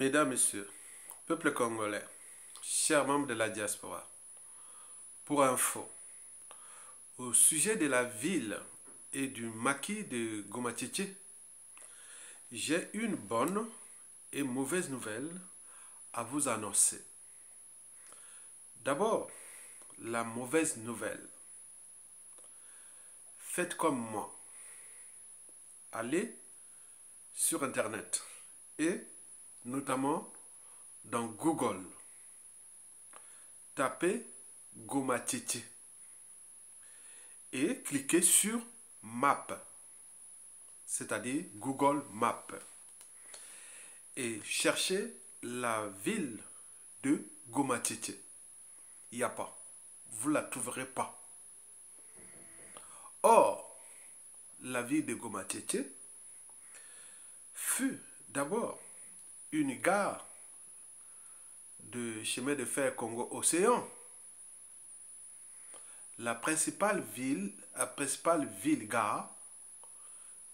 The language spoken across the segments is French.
Mesdames, Messieurs, peuple congolais, chers membres de la diaspora, pour info, au sujet de la ville et du maquis de Gomatiché, j'ai une bonne et mauvaise nouvelle à vous annoncer. D'abord, la mauvaise nouvelle. Faites comme moi. Allez sur Internet et notamment dans Google. Tapez Gomatiti et cliquez sur Map, c'est-à-dire Google Map. Et cherchez la ville de Gomatiti. Il n'y a pas. Vous ne la trouverez pas. Or, la ville de Gomatiti fut d'abord une gare de chemin de fer Congo-Océan. La principale ville, la principale ville-gare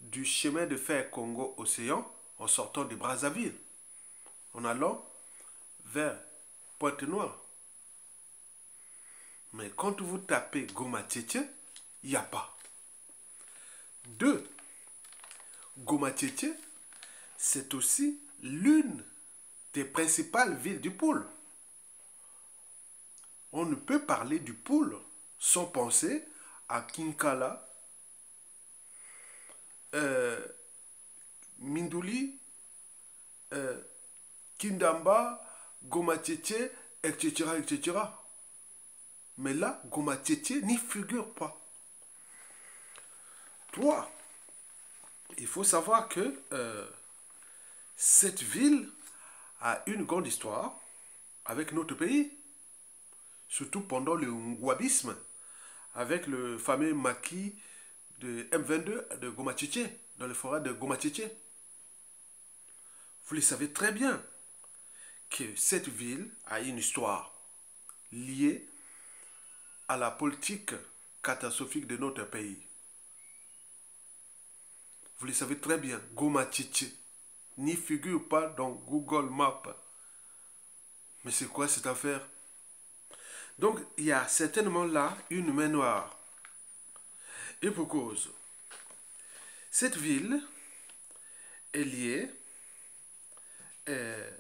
du chemin de fer Congo-Océan en sortant de Brazzaville, en allant vers Pointe-Noire. Mais quand vous tapez Goma il n'y a pas. Deux, Goma c'est aussi l'une des principales villes du pôle. On ne peut parler du pôle sans penser à Kinkala, euh, Minduli, euh, Kindamba, Gomatietie, etc., etc. Mais là, Gomatietie n'y figure pas. Toi, il faut savoir que euh, cette ville a une grande histoire avec notre pays, surtout pendant le Ngwabisme, avec le fameux maquis de M22 de Gomachiche, dans les forêts de Gomachiche. Vous le savez très bien que cette ville a une histoire liée à la politique catastrophique de notre pays. Vous le savez très bien, Gomachiche n'y figure pas dans Google Maps. Mais c'est quoi cette affaire? Donc, il y a certainement là une main noire. Et pour cause, cette ville est liée euh,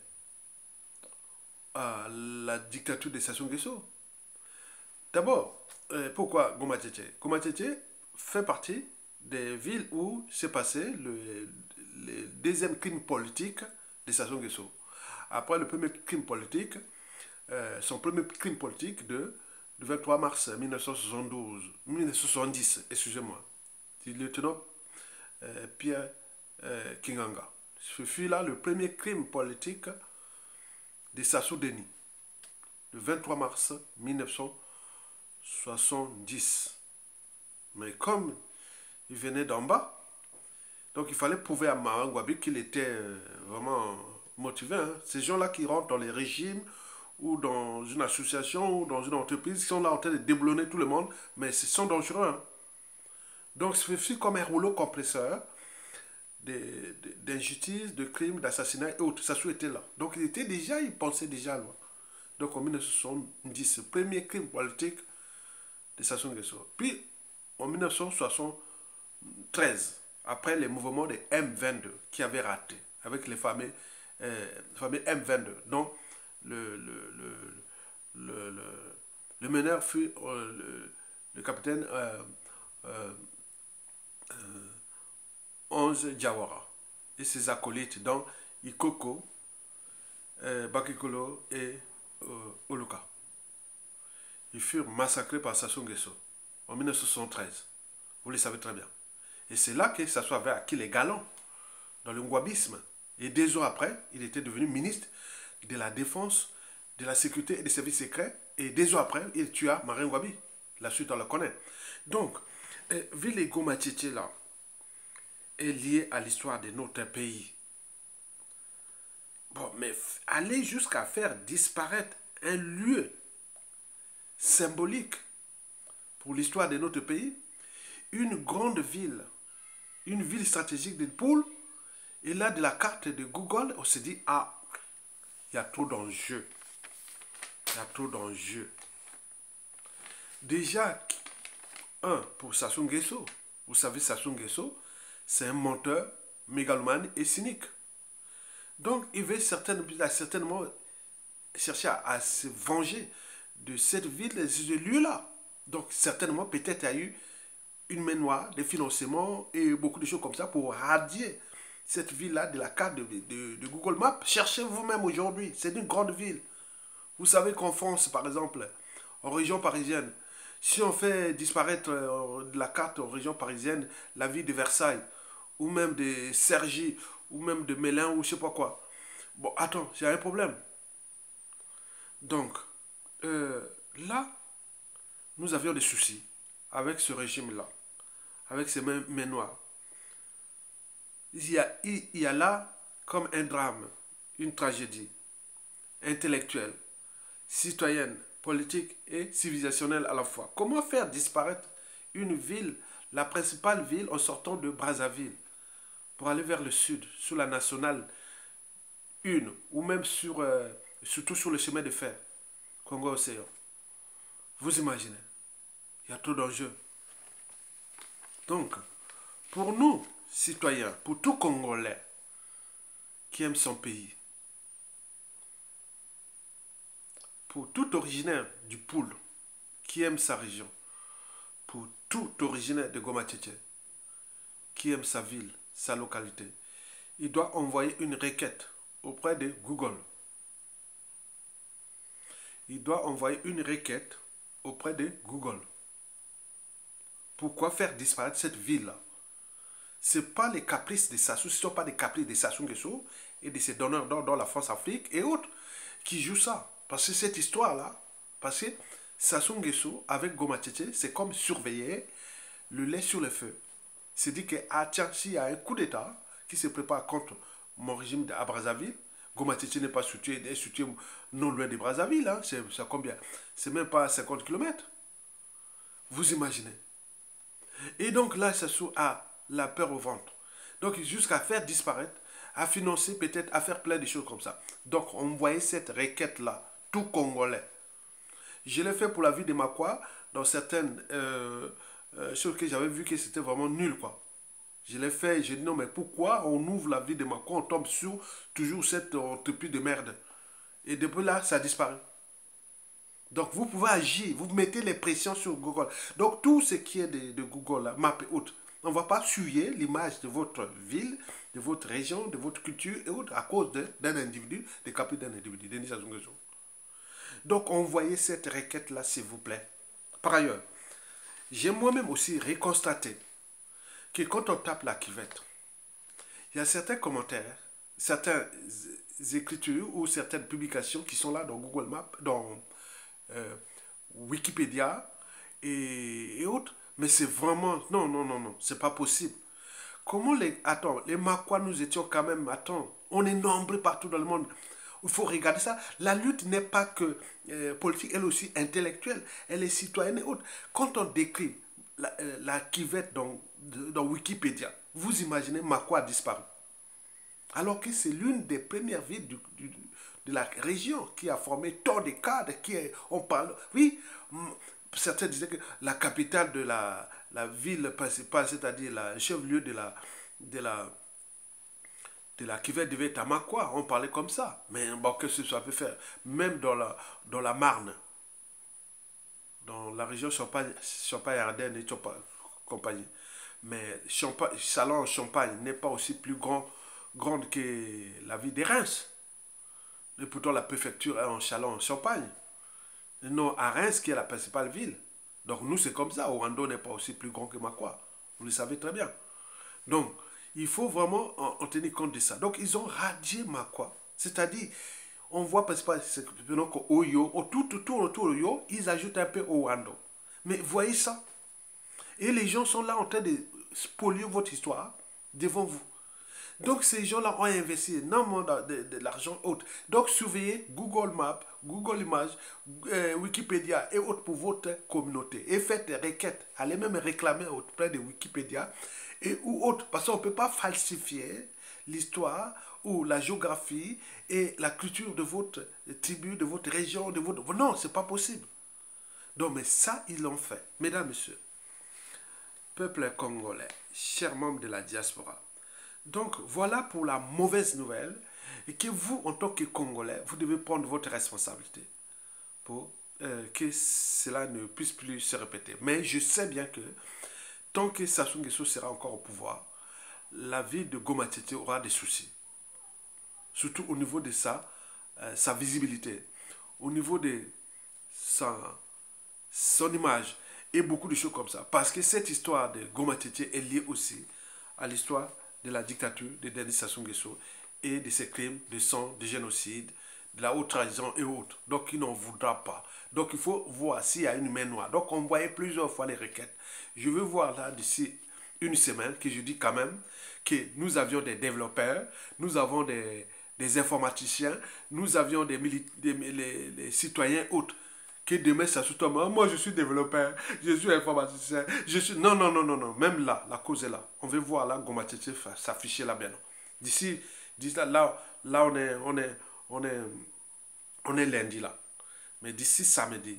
à la dictature de Sassou Nguesso. D'abord, euh, pourquoi Goma Goma fait partie des villes où s'est passé le, le deuxième crime politique de Sassou Nguesso. Après le premier crime politique, euh, son premier crime politique de, 23 mars 1972, 1970, excusez-moi, du lieutenant euh, Pierre euh, Kinganga. Ce fut là le premier crime politique de Sassou Denis, le 23 mars 1970. Mais comme il venait d'en bas, donc il fallait prouver à Marangwabi qu'il était euh, vraiment motivé. Hein. Ces gens-là qui rentrent dans les régimes ou dans une association ou dans une entreprise, ils sont là en train de déblonner tout le monde, mais ils sont dangereux. Hein. Donc c'est comme un rouleau compresseur d'injustice, de crimes, d'assassinats et autres. Ça était là. Donc il était déjà, il pensait déjà loin. Donc en 1970, ce premier crime politique de Sassou Nguesso. Puis en 1973, après les mouvements de M22 qui avaient raté, avec les fameux, euh, fameux M22, dont le, le, le, le, le meneur fut euh, le, capitaine euh, euh, 11 Diawara et ses acolytes, dont Ikoko, Bakikolo et Oluka. Ils furent massacrés par Sassou Nguesso en 1973. Vous le savez très bien. Et c'est là que soit avait acquis les galons dans le ngwabisme. Et deux ans après, il était devenu ministre de la Défense, de la Sécurité et des Services Secrets. Et deux ans après, il tua Marin Ngwabi. La suite, on la connaît. Donc, eh, Ville Goma là est lié à l'histoire de notre pays. Bon, mais aller jusqu'à faire disparaître un lieu symbolique pour l'histoire de notre pays, une grande ville une ville stratégique de Poule. Et là, de la carte de Google, on se dit, ah, Il y a trop d'enjeux. Il y a trop d'enjeux. Déjà, un, pour Sassou Nguesso. Vous savez, Sassou Nguesso, c'est un menteur, mégalomane et cynique. Donc, il veut certainement, chercher à, se venger de cette ville, de lieu-là. Donc, certainement, peut-être, il y a eu une main noire, des financements et beaucoup de choses comme ça pour radier cette ville-là de la carte de, de Google Maps. Cherchez vous-même aujourd'hui. C'est une grande ville. Vous savez qu'en France, par exemple, en région parisienne, si on fait disparaître euh, de la carte en région parisienne la ville de Versailles, ou même de Cergy, ou même de Mélin, ou je sais pas quoi, bon, attends, j'ai un problème. Donc, euh, là, nous avions des soucis avec ce régime-là, avec ces mains, noires. Il y, a, il y a là comme un drame, une tragédie intellectuelle, citoyenne, politique et civilisationnelle à la fois. Comment faire disparaître une ville, la principale ville, en sortant de Brazzaville pour aller vers le sud, sur la nationale 1 ou même sur, euh, surtout sur le chemin de fer, Congo-Océan? Vous imaginez, il y a trop d'enjeux. Donc, pour nous, citoyens, pour tout Congolais qui aime son pays, pour tout originaire du Poule qui aime sa région, pour tout originaire de Goma qui aime sa ville, sa localité, il doit envoyer une requête auprès de Google. Il doit envoyer une requête auprès de Google. Pourquoi faire disparaître cette ville-là? Ce pas les caprices de Sassou, ce ne sont pas les caprices de Sassou Nguesso et de ses donneurs d'ordre dans la France-Afrique et autres qui jouent ça. Parce que cette histoire-là, parce que Sassou Nguesso avec Goma c'est comme surveiller le lait sur le feu. C'est dit que, ah tiens, s'il y a un coup d'État qui se prépare contre mon régime à Brazzaville, Goma n'est pas soutenu, est soutenu non loin de Brazzaville. Hein. C'est combien? C'est même pas 50 km. Vous imaginez. Et donc là, Sassou a la peur au ventre. Donc jusqu'à faire disparaître, à financer peut-être, à faire plein de choses comme ça. Donc on voyait cette requête-là tout Congolais. Je l'ai fait pour la vie de Makwa, dans certaines euh, euh, choses que j'avais vu que c'était vraiment nul, quoi. Je l'ai fait, j'ai dit non, mais pourquoi on ouvre la vie de Makwa, on tombe sur toujours cette entreprise de merde? Et depuis là, ça a disparu. Donc vous pouvez agir, vous mettez les pressions sur Google. Donc tout ce qui est de, Google, là, map et autres, on ne va pas suyer l'image de votre ville, de votre région, de votre culture et autres à cause d'un individu, des capitaux d'un individu, Denis donc envoyez cette requête-là, s'il vous plaît. Par ailleurs, j'ai moi-même aussi reconstaté que quand on tape la cuvette, il y a certains commentaires, certaines écritures ou certaines publications qui sont là dans Google Maps, dans euh, Wikipédia et, autres. Mais c'est vraiment... Non, non, non, non, c'est pas possible. Comment les... Attends, les Makwa, nous étions quand même... Attends, on est nombreux partout dans le monde. Il faut regarder ça. La lutte n'est pas que euh, politique, elle aussi intellectuelle, elle est citoyenne et autre. Quand on décrit la, euh, la kivette dans, dans Wikipédia, vous imaginez Makwa a disparu. Alors que c'est l'une des premières villes de la région qui a formé tant de cadres, qui on parle. Oui, certains disaient que la capitale de la, la ville principale, c'est-à-dire le chef-lieu de la, de la de la cuvette devait être à Makwa. On parlait comme ça. Mais bon, que ça peut faire? Même dans la, dans la Marne, dans la région Champagne, Champagne et Champagne, compagnie. Mais Champagne, Salon Champagne n'est pas aussi plus grand, grande que la ville de Reims. Et pourtant, la préfecture est en Chalon, Champagne. non, à Reims, qui est la principale ville. Donc, nous, c'est comme ça. Orlando n'est pas aussi plus grand que Makwa. Vous le savez très bien. Donc, il faut vraiment en, tenir compte de ça. Donc, ils ont radié Makwa. C'est-à-dire, on voit parce que Oyo, tout autour, autour de Oyo, ils ajoutent un peu Owando. Mais voyez ça. Et les gens sont là en train de spolier votre histoire devant vous. Donc ces gens-là ont investi énormément de, de, l'argent autre. Donc surveillez Google Maps, Google Images, euh, Wikipédia et autres pour votre communauté. Et faites des requêtes. Allez même réclamer auprès de Wikipédia et ou autres. Parce qu'on ne peut pas falsifier l'histoire ou la géographie et la culture de votre tribu, de votre région, de votre... Non, c'est pas possible. Donc, mais ça, ils l'ont fait. Mesdames, Messieurs, peuple congolais, chers membres de la diaspora. Donc, voilà pour la mauvaise nouvelle et que vous, en tant que Congolais, vous devez prendre votre responsabilité pour euh, que cela ne puisse plus se répéter. Mais je sais bien que tant que Sassou Nguesso sera encore au pouvoir, la vie de Goma aura des soucis. Surtout au niveau de sa, euh, sa visibilité, au niveau de sa, son image et beaucoup de choses comme ça. Parce que cette histoire de Goma est liée aussi à l'histoire de la dictature de Denis Sassou et de ses crimes de sang, de génocide, de la haute trahison et autres. Donc il n'en voudra pas. Donc il faut voir s'il y a une main noire. Donc on voyait plusieurs fois les requêtes. Je veux voir là d'ici une semaine que je dis quand même que nous avions des développeurs, nous avons des, informaticiens, nous avions des, des citoyens autres que demain ça se tombe. Moi je suis développeur, je suis informaticien, je suis... Non, non, non, non, non. Même là, la cause est là. On veut voir là Gomatete s'afficher là bien. D'ici, là, là, là on est, on est, on est, on est lundi là. Mais d'ici samedi,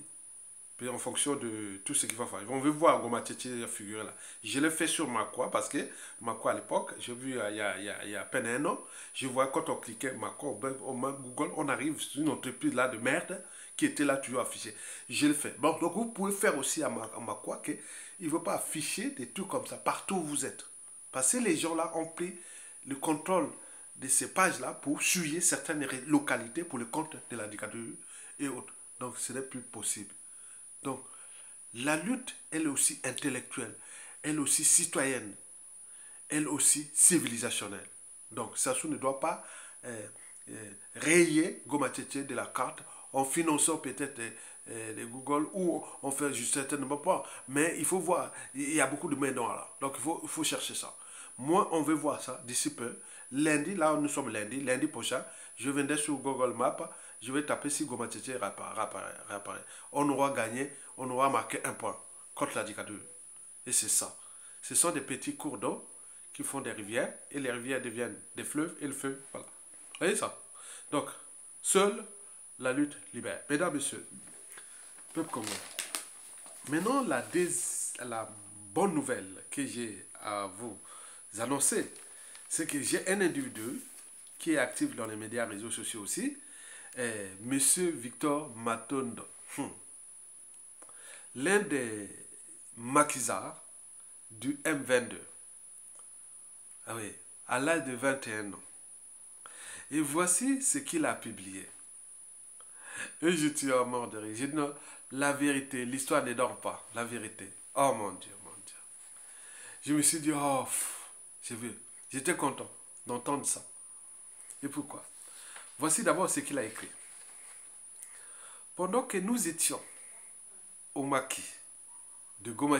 puis en fonction de tout ce qu'il va faire. On veut voir Goma figurer là. Je l'ai fait sur Makwa parce que Makwa à l'époque, j'ai vu il y, a, il, y a, il y a à peine un an, je vois quand on cliquait Makwa Google, on arrive sur une entreprise là de merde qui était là toujours affichée. Je le fais. Bon, donc vous pouvez faire aussi à Makwa qu'il ne veut pas afficher des trucs comme ça partout où vous êtes. Parce que les gens là ont pris le contrôle de ces pages-là pour suivre certaines localités pour le compte de l'indicateur et autres. Donc ce n'est plus possible. Donc, la lutte, elle est aussi intellectuelle, elle est aussi citoyenne, elle est aussi civilisationnelle. Donc, Sassou ne doit pas euh, euh, rayer Goma de la carte en finançant peut-être euh, les Google ou on fait certainement pas. Mais il faut voir, il y a beaucoup de mains dans là. Donc, il faut, faut chercher ça. Moi, on veut voir ça d'ici peu. Lundi, là, nous sommes lundi, lundi prochain, je viendrai sur Google Maps je vais taper si Goma réapparaît. On aura gagné, on aura marqué un point contre la dictature. Et c'est ça. Ce sont des petits cours d'eau qui font des rivières, et les rivières deviennent des fleuves, et le feu, voilà. Vous voyez ça? Donc, seule la lutte libère. Mesdames, Messieurs, peuple commun. Maintenant, la, la bonne nouvelle que j'ai à vous annoncer, c'est que j'ai un individu qui est actif dans les médias réseaux sociaux aussi, eh, Monsieur Victor Matondo, hmm. l'un des maquisards du M22. Ah oui, à l'âge de 21 ans. Et voici ce qu'il a publié. Et je suis en mort de rire. La vérité, l'histoire ne dort pas. La vérité. Oh mon Dieu, mon Dieu. Je me suis dit, oh, j'ai vu. J'étais content d'entendre ça. Et pourquoi? Voici d'abord ce qu'il a écrit. Pendant que nous étions au maquis de Goma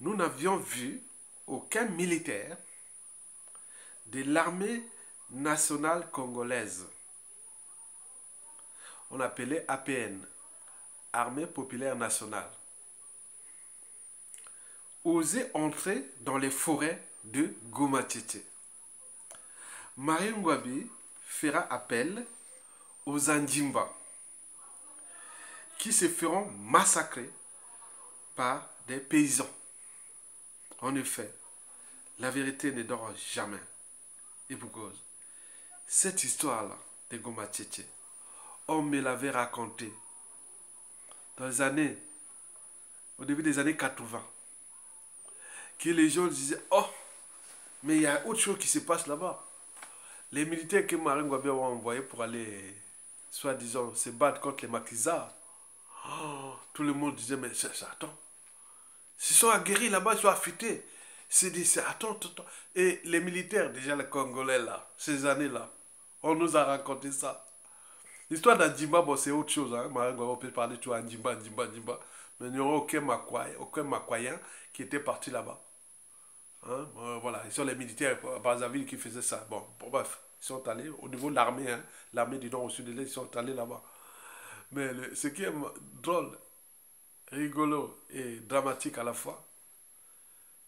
nous n'avions vu aucun militaire de l'armée nationale congolaise. On appelait APN, Armée populaire nationale, oser entrer dans les forêts de Goma Marie Ngwabi fera appel aux Andimba qui se feront massacrer par des paysans. En effet, la vérité ne dort jamais. Et pour cause, cette histoire-là de Goma on me l'avait racontée dans les années, au début des années 80, que les gens disaient, oh, mais il y a autre chose qui se passe là-bas. Les militaires que Marine Gwabé a envoyés pour aller, soi-disant, se battre contre les maquisards, oh, tout le monde disait, mais ça, attends. Ils sont aguerris là-bas, ils sont affûtés. C'est dit, attends, attends. Et les militaires, déjà les Congolais là, ces années-là, on nous a raconté ça. L'histoire d'Andimba, bon, c'est autre chose. Hein. on peut parler, tu vois, Andimba, Andimba. Mais il n'y aura aucun Makwayan, aucun qui était parti là-bas. Hein? Euh, voilà, ils sont les militaires Brazzaville qui faisaient ça. Bon, bref, ils sont allés au niveau de l'armée, hein? l'armée du Nord au sud de ils sont allés là-bas. Mais ce qui est drôle, rigolo et dramatique à la fois,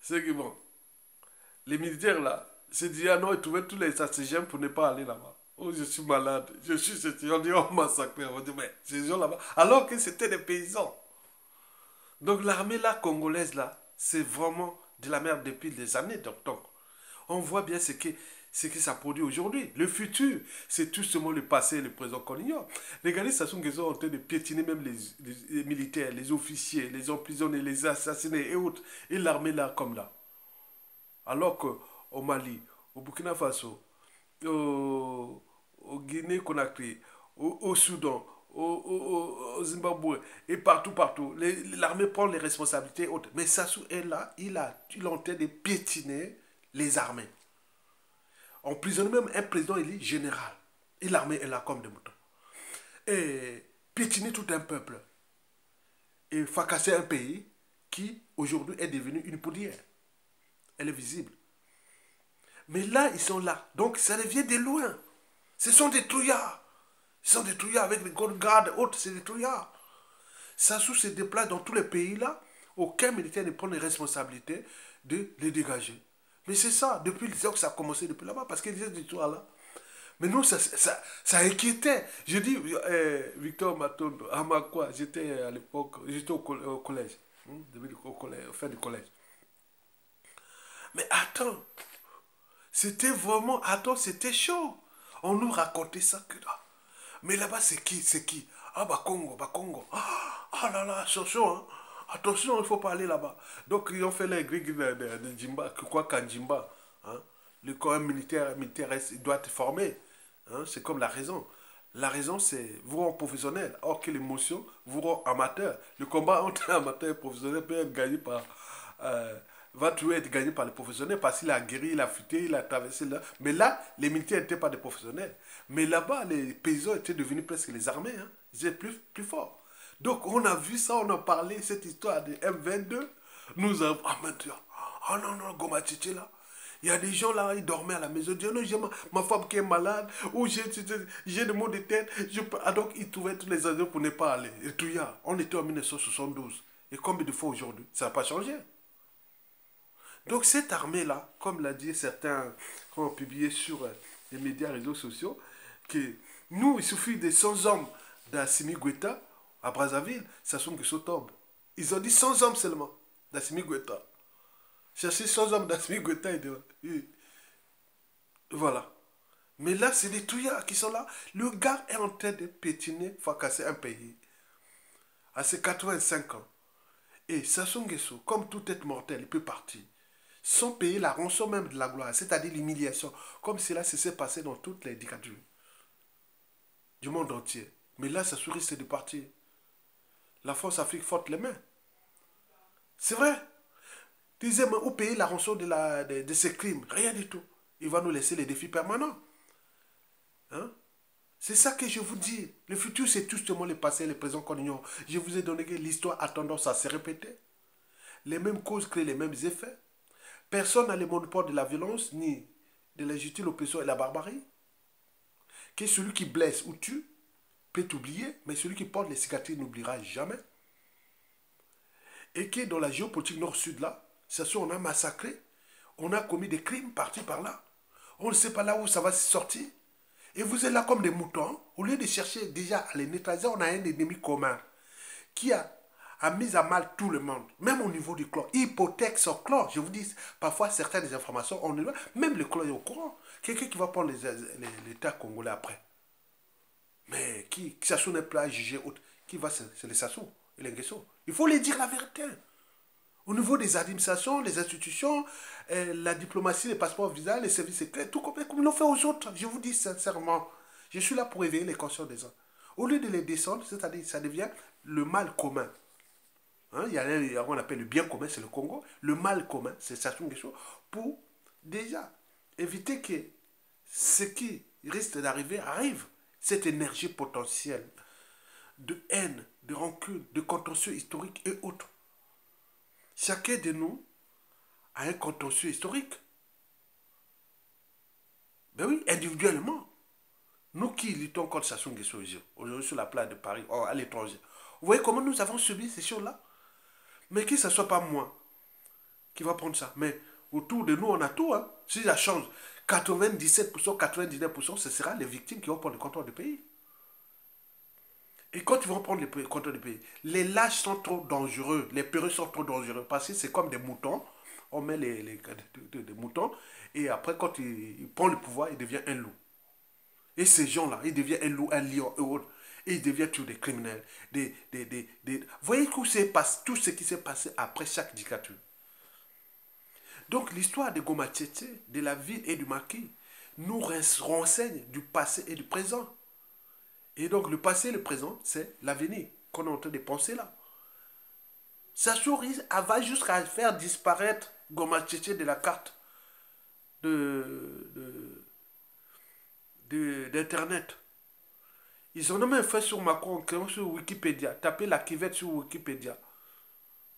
c'est que bon, les militaires là, dit, ah non, il trouvait tous les stratagèmes pour ne pas aller là-bas. Oh, je suis malade, je suis On dit, on massacré. On dit, mais ces gens là-bas. Alors que c'était des paysans. Donc l'armée là, congolaise là, c'est vraiment de la merde depuis des années. Donc, on voit bien ce que, ce ça produit aujourd'hui. Le futur, c'est tout simplement le passé et le présent qu'on ignore. Regardez, ça sont ont en train de piétiner même les, les, militaires, les officiers, les emprisonnés, les assassinés et autres. Et l'armée là, comme là. Alors qu'au Mali, au Burkina Faso, au, au Guinée-Conakry, au, Soudan, au, Zimbabwe et partout, partout. L'armée prend les responsabilités autres. Mais Sassou est là, il, a, il en train de piétiner les armées. Emprisonner même un président élu général. Et l'armée est là comme des moutons. Et piétiner tout un peuple. Et fracasser un pays qui aujourd'hui est devenu une poudrière. Elle est visible. Mais là, ils sont là. Donc ça vient de loin. Ce sont des trouillards. Ils sont des trouillards avec les gardes et autres, c'est des trouillards. Sassou se déplace dans tous les pays là. Aucun militaire ne prend les responsabilités de les dégager. Mais c'est ça, depuis le que ça a commencé depuis là-bas, parce qu'il y a des histoires là. Mais nous, ça, ça, ça inquiétait. Je dis, eh, Victor Matondo, à quoi j'étais à l'époque, j'étais au, collège, hein, au, collège, au fin du collège. Mais attends, c'était vraiment, attends, c'était chaud. On nous racontait ça que là. Mais là-bas, c'est qui C'est qui? Ah, bah Congo, bah Congo. Ah, ah là là, attention, hein. Attention, il ne faut pas aller là-bas. Donc, ils ont fait les de, de, de Jimba, quoi qu'en Jimba. Hein. Le corps militaire, militaire il doit être formé. Hein. C'est comme la raison. La raison, c'est vous rend professionnel. Or que l'émotion vous rend amateur. Le combat entre amateur et professionnel peut être gagné par. Euh, va toujours être gagné par les professionnels parce qu'il a guéri, il a futé, il a traversé là. Mais là, les militaires n'étaient pas des professionnels. Mais là-bas, les paysans étaient devenus presque les armées. Hein. Ils étaient plus, plus forts. Donc, on a vu ça, on a parlé, cette histoire de M22. Nous avons. Ah, maintenant. Oh non, non, Goma là. Il y a des gens là, ils dormaient à la maison. Ils disaient, non, j'ai ma, femme qui est malade, ou j'ai des maux de tête. Ah, donc, ils trouvaient tous les raisons pour ne pas aller. Et tout, y on était en 1972. Et combien de fois aujourd'hui Ça n'a pas changé? Donc, cette armée-là, comme l'a dit certains ont publié sur euh, les médias, réseaux sociaux, que nous, il suffit de 100 hommes d'Assimi Guetta à Brazzaville, sont que tombe. Ils ont dit 100 hommes seulement d'Assimi Guetta. Cherchez 100 hommes d'Assimi Guetta et Voilà. Mais là, c'est des touillards qui sont là. Le gars est en train de pétiner, casser un pays. À ses 85 ans. Et Sassou Nguesso, comme tout être mortel, il peut partir. Sans payer la rançon même de la gloire, c'est-à-dire l'humiliation. Comme cela s'est passé dans toutes les dictatures du monde entier. Mais là, ça risque de partir la force Afrique forte les mains. C'est vrai. Deuxième, où payer la rançon de, la, ces crimes Rien du tout. Il va nous laisser les défis permanents. Hein? C'est ça que je vous dis. Le futur, c'est justement le passé et le présent qu'on ignore. Je vous ai donné que l'histoire a tendance à se répéter. Les mêmes causes créent les mêmes effets. Personne n'a le monopole de la violence, ni de l'injustice, l'oppression et la barbarie. Que celui qui blesse ou tue peut oublier, mais celui qui porte les cicatrices n'oubliera jamais. Et que dans la géopolitique nord-sud, là, c'est sûr, on a massacré, on a commis des crimes partis par là. On ne sait pas là où ça va sortir. Et vous êtes là comme des moutons. Au lieu de chercher déjà à les neutraliser, on a un ennemi commun qui a, a mis à mal tout le monde, même au niveau du clan. hypothèque son clan. Je vous dis, parfois certaines informations, on est même le clan est au courant. Quelqu'un qui va prendre l'État congolais après. Mais qui, Sassou n'est pas jugé autre, qui va, c'est les Sassou et les Nguesso. Il faut les dire la vérité. Au niveau des administrations, les institutions, euh, la diplomatie, les passeports visa, les services secrets, tout comme, comme ils l'ont fait aux autres. Je vous dis sincèrement, je suis là pour éveiller les consciences des gens. Au lieu de les descendre, c'est-à-dire ça devient le mal commun. Hein, il y a ce qu'on appelle le bien commun, c'est le Congo. Le mal commun, c'est Sassou Nguesso, pour déjà éviter que ce qui risque d'arriver arrive cette énergie potentielle de haine, de rancune, de contentieux historique et autres. Chacun de nous a un contentieux historique. Ben oui, individuellement. Nous qui luttons contre Sassou Nguesso aujourd'hui sur la place de Paris, oh, à l'étranger, vous voyez comment nous avons subi ces choses-là? Mais que ce ne soit pas moi qui va prendre ça, mais Autour de nous, on a tout. Hein. Si ça change, 97%, 99%, ce sera les victimes qui vont prendre le contrôle du pays. Et quand ils vont prendre le contrôle du pays, les lâches sont trop dangereux, les perruques sont trop dangereux, parce que c'est comme des moutons. On met les, les, moutons, et après, quand il, prend le pouvoir, il devient un loup. Et ces gens-là, ils deviennent un loup, un lion, et autres. Et ils deviennent tous des criminels. Des, des, des, des... Voyez tout ce qui s'est passé après chaque dictature. Donc l'histoire de Goma de la ville et du maquis, nous renseigne du passé et du présent. Et donc le passé et le présent, c'est l'avenir qu'on est en train de penser là. Sa souris va jusqu'à faire disparaître Goma de la carte de, d'Internet. Ils ont même fait sur Macron, sur Wikipédia. Tapez la kivette sur Wikipédia.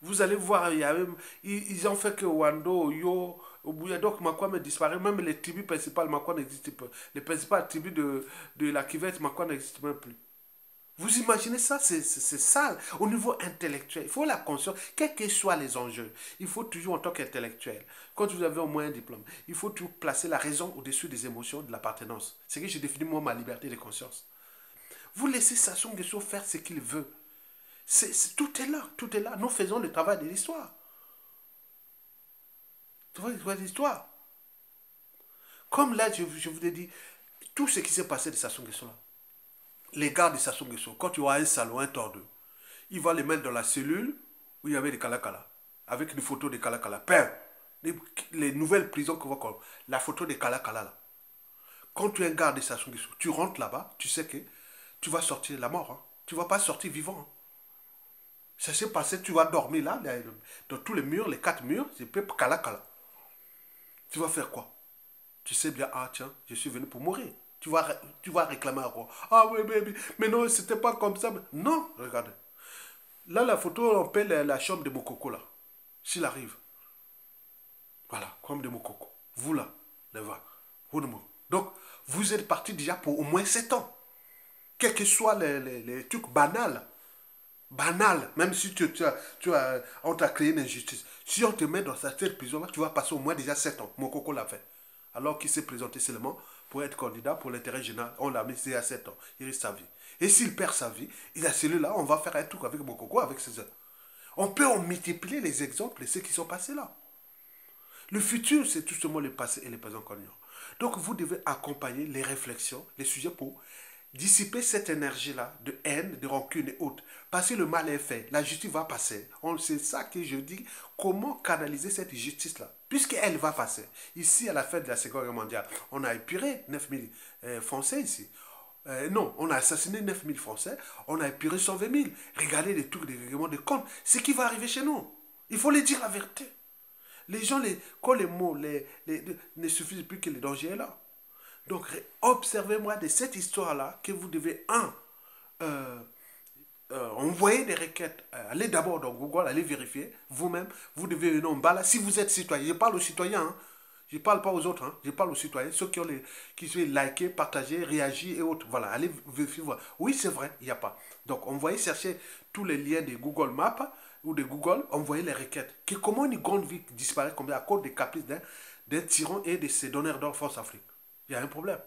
Vous allez voir, il y a même, ils, ont fait que Wando, Yo, donc Makwa disparaît. Même les tribus principales, Makwa n'existe pas. Les principales tribus de, de la Kivette, Makwa n'existent même plus. Vous imaginez ça? C'est sale. Au niveau intellectuel, il faut la conscience, quels que soient les enjeux, il faut toujours en tant qu'intellectuel, quand vous avez au moins un diplôme, il faut toujours placer la raison au-dessus des émotions, de l'appartenance. C'est que je définis moi ma liberté de conscience. Vous laissez Sassou Nguesso faire ce qu'il veut tout est là, tout est là. Nous faisons le travail de l'histoire. Tu vois, l'histoire. Comme là, je, vous ai dit, tout ce qui s'est passé de Sassou Nguesso là, les gars de Sassou Nguesso, quand tu vois un salon, un tordeux, il va les mettre dans la cellule où il y avait des Kalakala, avec une photo de Kalakala. Père, les, les, nouvelles prisons que voit la photo de Kalakala là. Quand tu es un gars de Sassou Nguesso, tu rentres là-bas, tu sais que tu vas sortir la mort. Hein. Tu ne vas pas sortir vivant. Hein. Ça s'est passé, tu vas dormir là, dans tous les murs, les quatre murs, c'est peu cala cala. Tu vas faire quoi? Tu sais bien, ah tiens, je suis venu pour mourir. Tu vas, réclamer à quoi Ah oui, mais, mais non, c'était pas comme ça. Non, regardez. Là, la photo, on paie la, chambre de Mokoko, là. S'il arrive. Voilà, comme de Mokoko. Vous, là, là-bas. Donc, vous êtes parti déjà pour au moins 7 ans. Quels que soient les, les, trucs banals banal, même si tu, tu, as, tu as, on t'a créé une injustice. Si on te met dans cette prison-là, tu vas passer au moins déjà 7 ans. Mon coco l'a fait. Alors qu'il s'est présenté seulement pour être candidat pour l'intérêt général. On l'a mis déjà 7 ans. Il risque sa vie. Et s'il perd sa vie, il a celui-là, on va faire un truc avec mon coco, avec ses œuvres. On peut en multiplier les exemples et ceux qui sont passés là. Le futur, c'est tout simplement le passé et le présent qu'on Donc, vous devez accompagner les réflexions, les sujets pour dissiper cette énergie-là de haine, de rancune et autres. Parce que le mal est fait, la justice va passer. C'est ça que je dis, comment canaliser cette justice-là? Puisqu'elle va passer. Ici, à la fin de la Seconde Guerre mondiale, on a épuré 9000 euh, Français ici. Euh, non, on a assassiné 9000 Français, on a épuré 120 000. Regardez les trucs, les règlements de compte. Ce qui va arriver chez nous. Il faut les dire la vérité. Les gens, les, quand les mots les, ne suffisent plus que le danger est là. Donc, observez-moi de cette histoire-là que vous devez, un, euh, euh, envoyer des requêtes. Euh, allez d'abord dans Google, allez vérifier vous-même. Vous devez non, là, si vous êtes citoyen. Je parle aux citoyens. Hein. Je ne parle pas aux autres. Hein. Je parle aux citoyens. Ceux qui ont les, qui sont likés, partagés, réagis et autres. Voilà, allez vérifier. Oui, c'est vrai, il n'y a pas. Donc, envoyez chercher tous les liens de Google Maps ou de Google, envoyez les requêtes. Que comment une grande ville disparaît comme à cause des caprices d'un tyran et de ses donneurs d'or Force Afrique il y a un problème.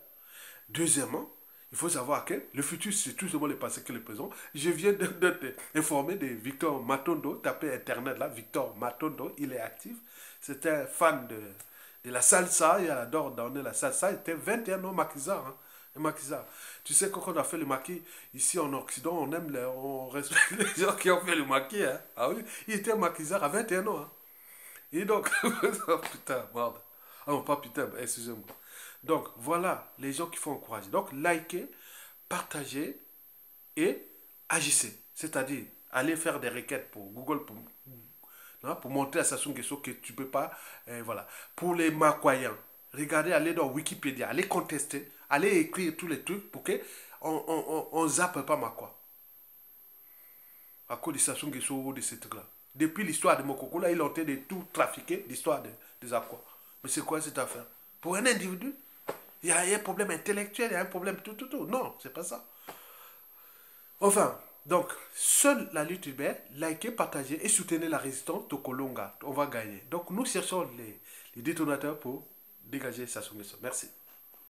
Deuxièmement, il faut savoir que le futur, c'est tout simplement le passé que le présent. Je viens d'être informé de Victor Matondo, tapez Internet là, Victor Matondo, il est actif. C'est un fan de, de, la salsa, il adore donner la salsa. Il était 21 ans maquisard. Hein, maquisard. Tu sais, quand on a fait le maquis, ici en Occident, on aime, les, on respecte les gens qui ont fait le maquis. Hein. Ah oui, il était maquisard à 21 ans. Hein. Et donc, oh putain, merde. Ah non, pas putain, excusez-moi. Donc voilà les gens qui font encourager. Donc likez, partagez et agissez. C'est-à-dire, allez faire des requêtes pour Google pour, hein, pour montrer à Nguesso que tu ne peux pas. Voilà. Pour les Makoyans, regardez, allez dans Wikipédia, allez contester, allez écrire tous les trucs pour que on, on, zappe pas Makwa. À cause de Sassou Nguesso ou de ces trucs-là. Depuis l'histoire de Mokoko, là, il a tenté de tout trafiquer, l'histoire des Aquas. Mais c'est quoi cette affaire? Pour un individu, il y a un problème intellectuel, il y a un problème tout, tout, tout. Non, c'est pas ça. Enfin, donc, seule la lutte humaine, likez, partagez et soutenez la résistance Tokolonga. On va gagner. Donc, nous cherchons les, les détonateurs pour dégager Sassou Nguesso. Merci.